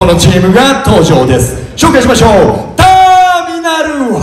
このチームが登場です。紹介しましょう。ターミナル